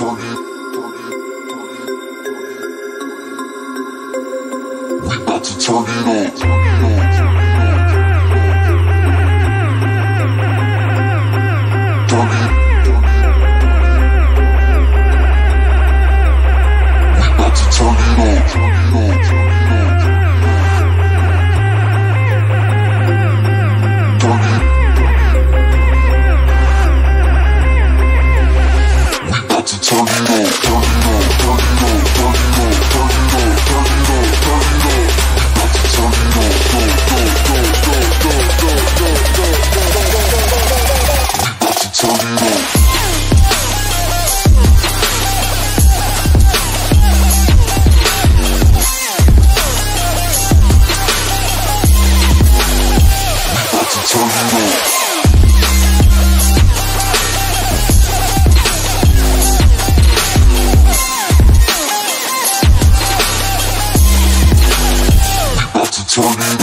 turn it on. We about to turn it on. Turn it on. turning